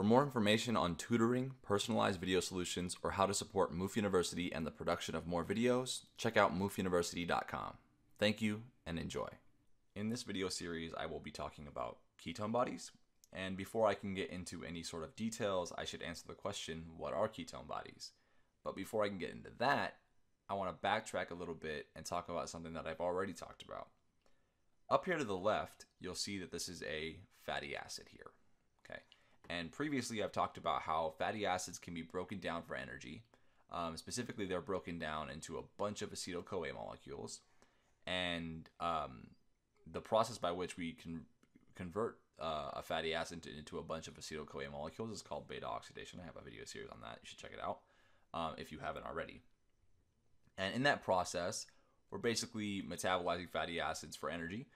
For more information on tutoring, personalized video solutions, or how to support MOOF University and the production of more videos, check out moofuniversity.com. Thank you and enjoy. In this video series, I will be talking about ketone bodies. And before I can get into any sort of details, I should answer the question what are ketone bodies? But before I can get into that, I want to backtrack a little bit and talk about something that I've already talked about. Up here to the left, you'll see that this is a fatty acid here. Okay. And previously, I've talked about how fatty acids can be broken down for energy. Um, specifically, they're broken down into a bunch of acetyl CoA molecules. And um, the process by which we can convert uh, a fatty acid into, into, a bunch of acetyl CoA molecules is called beta oxidation. I have a video series on that. You should check it out um, if you haven't already. And in that process, we're basically metabolizing fatty acids for energy.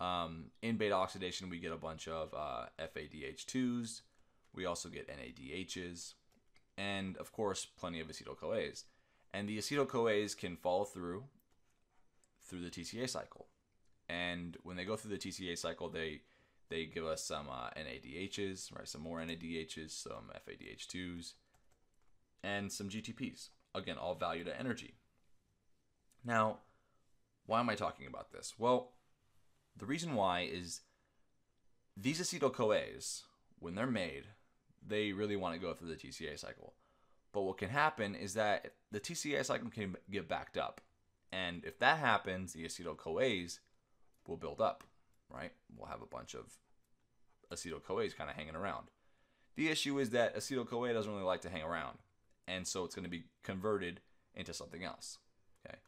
Um, in beta oxidation, we get a bunch of uh, FADH2s, we also get NADHs, and of course, plenty of acetyl CoAs. And the acetyl CoAs can follow through through the TCA cycle. And when they go through the TCA cycle, they they give us some uh, NADHs, right? Some more NADHs, some FADH2s, and some GTPs. Again, all valued at energy. Now, why am I talking about this? Well, the reason why is these acetyl CoAs, when they're made, they really want to go through the TCA cycle. But what can happen is that the TCA cycle can get backed up. And if that happens, the acetyl CoAs will build up, right? We'll have a bunch of acetyl CoAs kind of hanging around. The issue is that acetyl CoA doesn't really like to hang around. And so it's going to be converted into something else. Okay.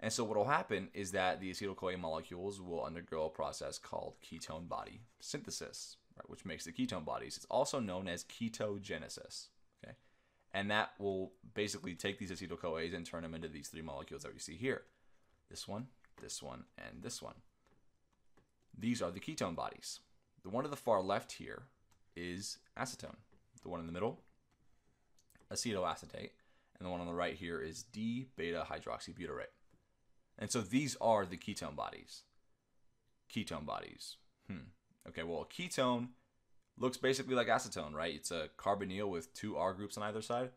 And so what will happen is that the acetyl CoA molecules will undergo a process called ketone body synthesis right, which makes the ketone bodies. It's also known as ketogenesis. Okay, and that will basically take these acetyl CoAs and turn them into these three molecules that we see here. This one, this one, and this one. These are the ketone bodies. The one to the far left here is acetone. The one in the middle, acetoacetate, and the one on the right here is D-beta hydroxybutyrate. And so these are the ketone bodies. Ketone bodies. Hmm. Okay, well, a ketone looks basically like acetone, right? It's a carbonyl with two R groups on either side.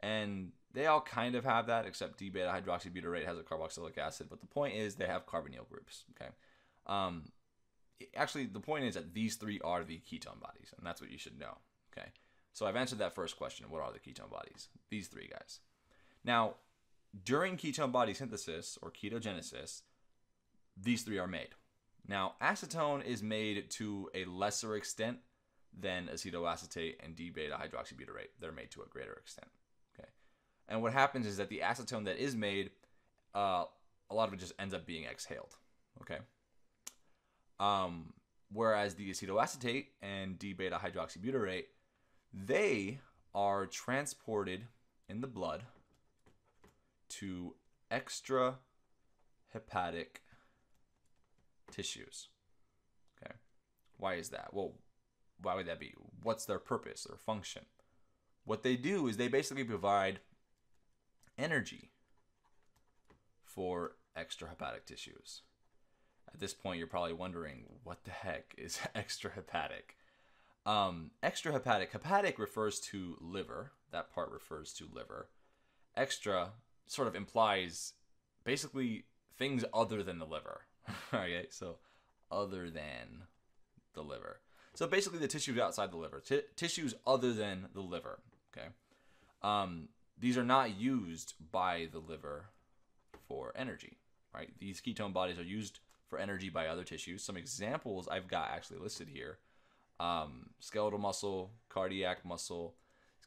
And they all kind of have that, except D beta hydroxybutyrate has a carboxylic acid. But the point is, they have carbonyl groups, okay? Um, actually, the point is that these three are the ketone bodies, and that's what you should know, okay? So I've answered that first question what are the ketone bodies? These three guys. Now, during ketone body synthesis or ketogenesis, these three are made. Now, acetone is made to a lesser extent than acetoacetate and D-beta hydroxybutyrate. They're made to a greater extent. Okay, and what happens is that the acetone that is made, uh, a lot of it just ends up being exhaled. Okay. Um, whereas the acetoacetate and D-beta hydroxybutyrate, they are transported in the blood to extra hepatic tissues. Okay. Why is that? Well, why would that be? What's their purpose or function? What they do is they basically provide energy for extrahepatic tissues. At this point, you're probably wondering what the heck is extrahepatic? Um, extrahepatic, hepatic refers to liver. That part refers to liver. Extra sort of implies basically things other than the liver. okay, so other than the liver. So basically, the tissues outside the liver, T- tissues other than the liver. Okay, um, these are not used by the liver for energy. Right, these ketone bodies are used for energy by other tissues. Some examples I've got actually listed here: um, skeletal muscle, cardiac muscle,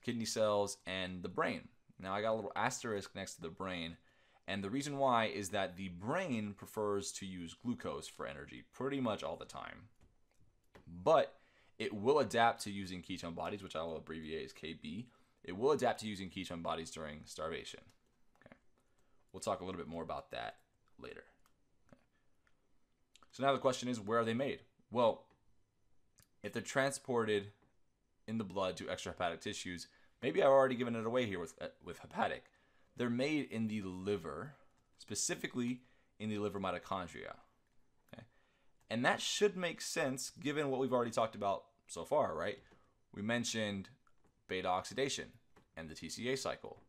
kidney cells, and the brain. Now I got a little asterisk next to the brain and the reason why is that the brain prefers to use glucose for energy pretty much all the time. But it will adapt to using ketone bodies, which I will abbreviate as KB. It will adapt to using ketone bodies during starvation. Okay. We'll talk a little bit more about that later. Okay. So now the question is, where are they made? Well, if they're transported in the blood to extrahepatic tissues, maybe I've already given it away here with, uh, with hepatic. They're made in the liver, specifically in the liver mitochondria. Okay? And that should make sense given what we've already talked about so far, right? We mentioned beta oxidation and the TCA cycle.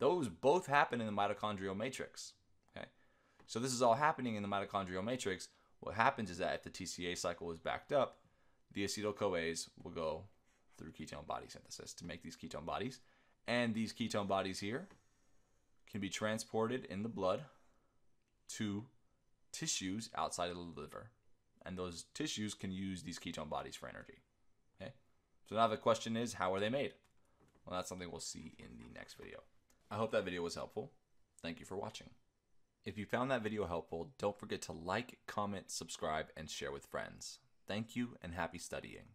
Those both happen in the mitochondrial matrix. Okay, so this is all happening in the mitochondrial matrix. What happens is that if the TCA cycle is backed up, the acetyl CoAs will go through ketone body synthesis to make these ketone bodies, and these ketone bodies here can be transported in the blood to tissues outside of the liver, and those tissues can use these ketone bodies for energy. Okay, so now the question is, how are they made? Well, that's something we'll see in the next video. I hope that video was helpful. Thank you for watching. If you found that video helpful, don't forget to like, comment, subscribe, and share with friends. Thank you and happy studying.